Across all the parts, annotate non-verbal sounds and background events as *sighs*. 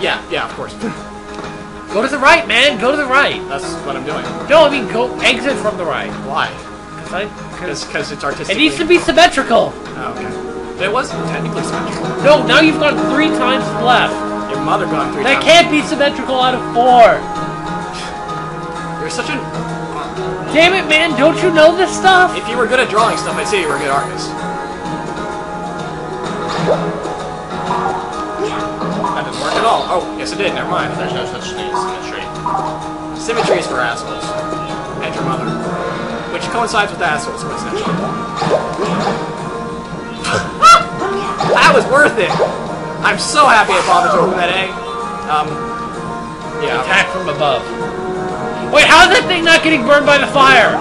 Yeah, yeah, of course. *sighs* Go to the right, man. Go to the right. That's what I'm doing. No, I mean go exit from the right. Why? Cause I, cause Because it's it needs to be symmetrical. Oh, okay. It was technically symmetrical. No, now you've gone three times left. Your mother gone three That times. That can't be symmetrical out of four. *sighs* You're such an. Damn it, man! Don't you know this stuff? If you were good at drawing stuff, I'd say you were a good artist. Oh, yes it did. Never mind. There's no such thing as symmetry. Symmetry is for assholes. And your mother. Which coincides with assholes, coincidentally. *laughs* that was worth it! I'm so happy I bothered to open that egg. Um, yeah. Attack from above. Wait, how's that thing not getting burned by the fire?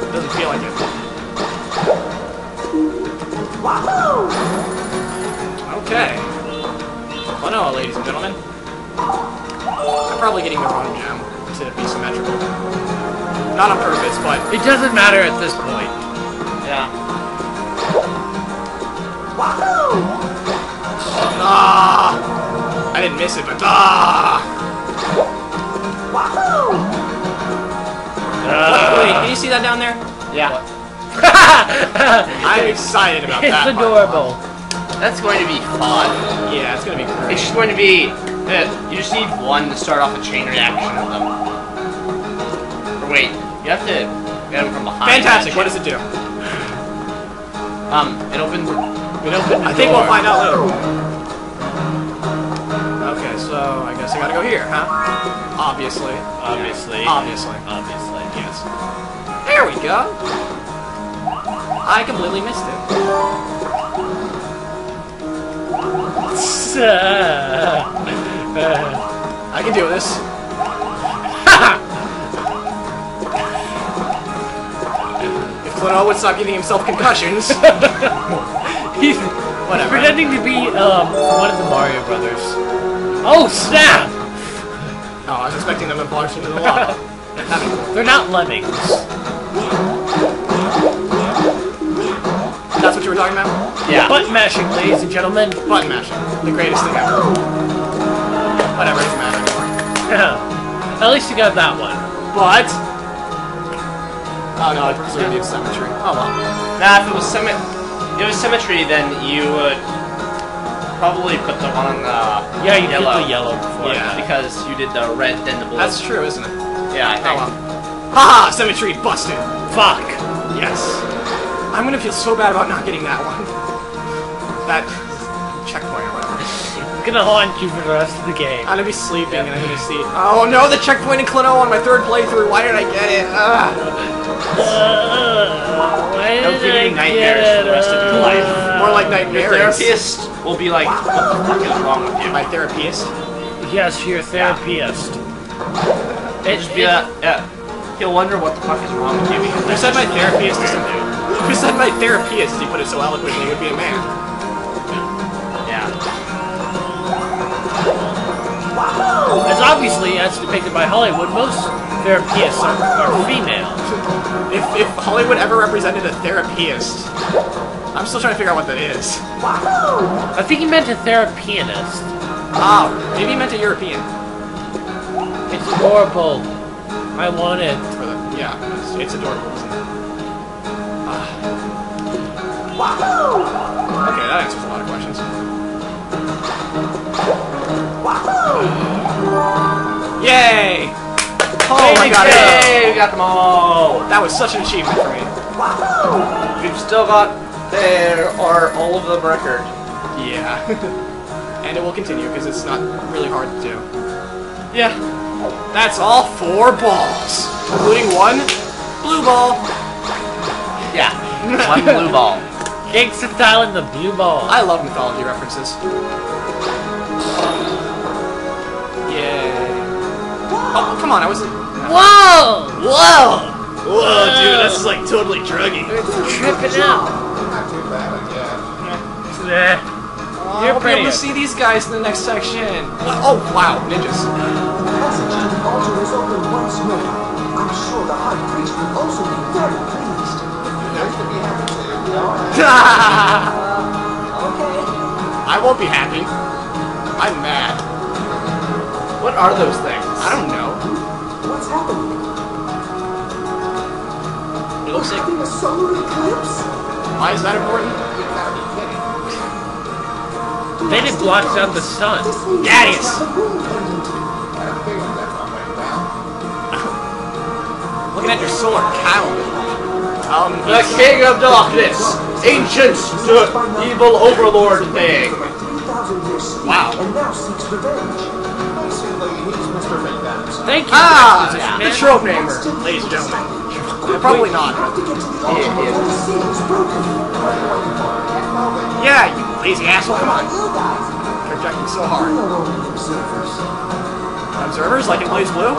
It Doesn't feel like it. Wahoo! Okay. Well, no, ladies and gentlemen. I'm probably getting the wrong gem to be symmetrical. Not on purpose, but It doesn't matter at this point. Yeah. Wahoo! ah, I didn't miss it, but ah. Wait, can you see that down there? Yeah. *laughs* I'm excited about It's that. part. adorable. That's going to be fun. Yeah, it's gonna be great. It's just going to be. Uh, you just need one to start off a chain reaction of them. Or wait, you have to get them from behind. Fantastic. What does it do? Um, it opens. It opened the I think we'll find out later. Okay, so I guess I gotta go here, huh? Obviously. Obviously. Obviously. Obviously. Yes. There we go. I completely missed it. Uh, uh, uh, I can do this. *laughs* if Klonoa would stop giving himself concussions. *laughs* He's Whatever. pretending to be um one of the Mario brothers. Oh snap! Oh, I was expecting them to launch into the lava. *laughs* They're not lemmings. That's what you were talking about? Yeah. Button mashing, ladies and gentlemen. Button mashing. The greatest thing ever. Whatever, it doesn't matter anymore. *laughs* At least you got that one. But... Oh no, it preserved the symmetry. Oh well. Now, if it was symmet, it was symmetry, then you would probably put the one on the Yeah, you yellow. did the yellow before. Yeah. that. because you did the red then the blue. That's true, isn't it? yeah, I Oh think. well. Haha! Symmetry busted! Fuck. Yes. I'm gonna feel so bad about not getting that one. That checkpoint or whatever. I'm gonna haunt you for the rest of the game. I'm gonna be sleeping and I'm gonna see. Oh no, the checkpoint in Klonoa on my third playthrough. Why did I get it? Ugh. Uh, why It'll did give I you nightmares get for the rest of your life. More like Your nightmares. therapist will be like, what the fuck is wrong with you? My therapist. Yes, your therapist. It, Just be that, yeah. He'll wonder what the fuck is wrong with you because Who said my therapist is a dude? Who said my therapist? He put it so eloquently. Would be a man. As obviously as depicted by Hollywood, most therapists are, are female. If if Hollywood ever represented a therapist, I'm still trying to figure out what that is. I think he meant a therapianist. Ah, maybe he meant a European. It's adorable. I want it. For the yeah, it's, it's adorable. Isn't it? Ah. Okay, that answers a lot of questions. Yay! Oh my god! Yay! We got them all! That was such an achievement for me. We've still got there are all of them record. Yeah. *laughs* and it will continue because it's not really hard to do. Yeah. That's all four balls, including one blue ball. Yeah. *laughs* One blue ball. Gangsta style in the blue ball. I love mythology references. Come on, I was... Whoa! Whoa! Whoa, dude, this is like totally druggy. It's tripping out. Not too bad, I guess. Eh. Oh, You're I'll be able pretty. to see these guys in the next section. Oh, wow, ninjas. The passage to the altar is open once more. I'm sure the High Priest will also be very pleased. Nice to be happy to. You know? Okay. I won't be happy. I'm mad. What are those things? I don't know. What's happening? It looks like. A solar eclipse? Why is that important? You gotta be kidding. Then it blocks out the sun. This Yeah, it's is. not the moon pendant. I have a feeling that's not my down. Looking at your solar calendar. Um, The King of Darkness! Ancient evil overlord thing! 3,000 years sleep Wow. and now seeks revenge. Thank you. Ah, Justice the trope namer, ladies and gentlemen. Probably not. have to get to the altar yeah. before the seal is broken. Yeah, you lazy asshole. Come on. Projecting so hard. observers. Like in BlazBlue?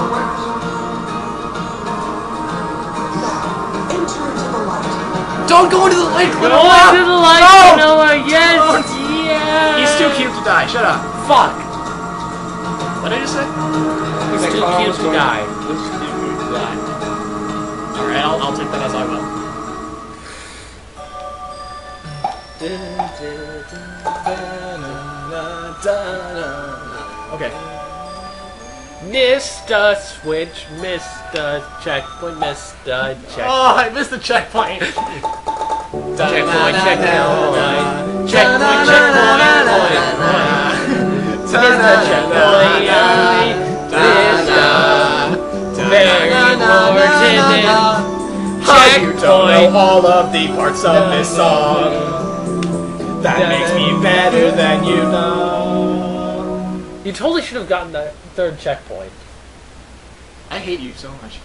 Now, enter into the light. Don't go into the lake, Go into the light, No! Noah. Yes. Yeah. He's too cute to die. Shut up. Fuck. What did I just say? He's oh, too cute to die. Alright, I'll, I'll take that as I will. Okay. Mr. Switch, Mr. Checkpoint, Mr. Checkpoint. Oh, I missed the checkpoint. Checkpoint, checkpoint, checkpoint, checkpoint, checkpoint, Mr. Checkpoint, You don't know all of the parts of this song. That makes me better than you know. You totally should have gotten the third checkpoint. I hate you so much.